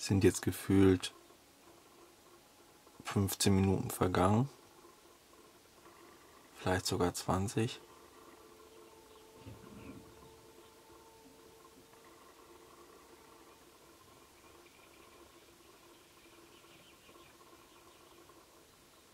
sind jetzt gefühlt 15 Minuten vergangen. Vielleicht sogar 20.